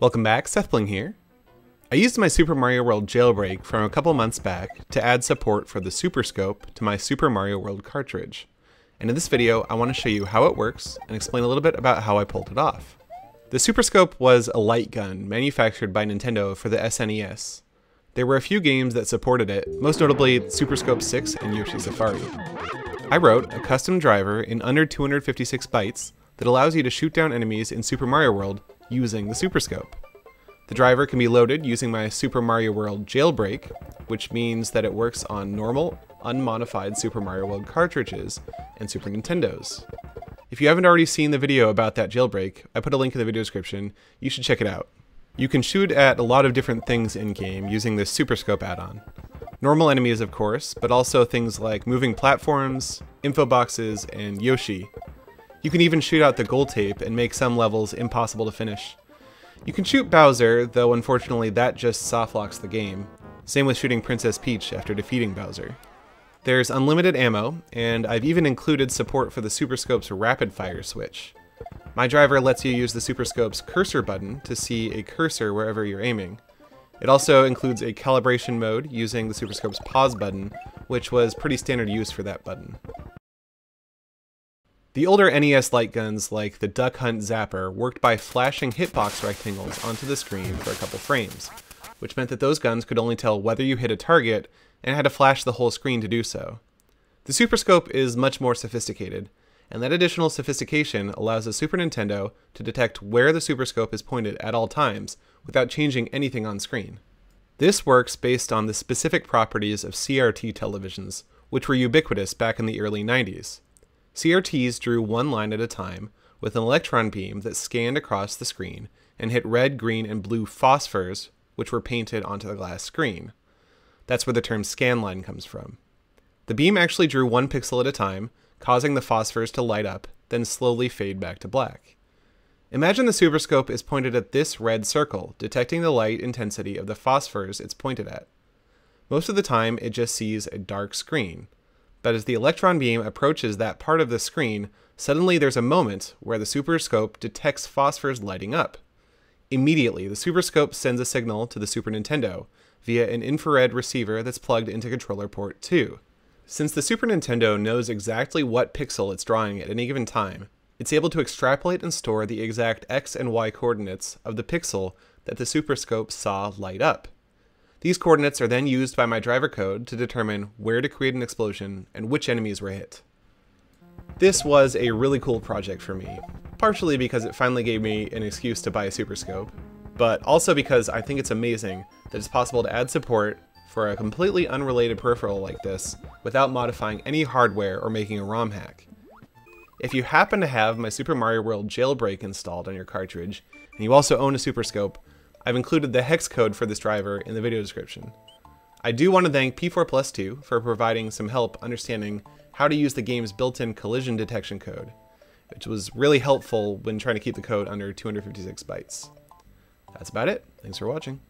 Welcome back, Sethbling here. I used my Super Mario World jailbreak from a couple months back to add support for the Super Scope to my Super Mario World cartridge. And in this video, I want to show you how it works and explain a little bit about how I pulled it off. The Super Scope was a light gun manufactured by Nintendo for the SNES. There were a few games that supported it, most notably Super Scope 6 and Yoshi Safari. I wrote a custom driver in under 256 bytes that allows you to shoot down enemies in Super Mario World using the Super Scope. The driver can be loaded using my Super Mario World jailbreak, which means that it works on normal, unmodified Super Mario World cartridges and Super Nintendos. If you haven't already seen the video about that jailbreak, I put a link in the video description. You should check it out. You can shoot at a lot of different things in-game using this Super Scope add-on. Normal enemies, of course, but also things like moving platforms, info boxes, and Yoshi. You can even shoot out the goal tape and make some levels impossible to finish. You can shoot Bowser, though unfortunately that just softlocks the game. Same with shooting Princess Peach after defeating Bowser. There's unlimited ammo, and I've even included support for the Super Scope's rapid fire switch. My driver lets you use the Super Scope's cursor button to see a cursor wherever you're aiming. It also includes a calibration mode using the Super Scope's pause button, which was pretty standard use for that button. The older NES light guns like the Duck Hunt Zapper worked by flashing hitbox rectangles onto the screen for a couple frames, which meant that those guns could only tell whether you hit a target and had to flash the whole screen to do so. The Super Scope is much more sophisticated, and that additional sophistication allows the Super Nintendo to detect where the Super Scope is pointed at all times without changing anything on screen. This works based on the specific properties of CRT televisions, which were ubiquitous back in the early 90s. CRTs drew one line at a time with an electron beam that scanned across the screen and hit red, green, and blue phosphors, which were painted onto the glass screen. That's where the term scan line comes from. The beam actually drew one pixel at a time, causing the phosphors to light up, then slowly fade back to black. Imagine the superscope is pointed at this red circle, detecting the light intensity of the phosphors it's pointed at. Most of the time, it just sees a dark screen, but as the electron beam approaches that part of the screen, suddenly there's a moment where the superscope detects phosphors lighting up. Immediately, the superscope sends a signal to the Super Nintendo via an infrared receiver that's plugged into controller port 2. Since the Super Nintendo knows exactly what pixel it's drawing at any given time, it's able to extrapolate and store the exact x and y coordinates of the pixel that the superscope saw light up. These coordinates are then used by my driver code to determine where to create an explosion and which enemies were hit. This was a really cool project for me, partially because it finally gave me an excuse to buy a super scope, but also because I think it's amazing that it's possible to add support for a completely unrelated peripheral like this without modifying any hardware or making a ROM hack. If you happen to have my Super Mario World jailbreak installed on your cartridge, and you also own a Superscope, I've included the hex code for this driver in the video description. I do want to thank P4 Plus 2 for providing some help understanding how to use the game's built-in collision detection code, which was really helpful when trying to keep the code under 256 bytes. That's about it. Thanks for watching.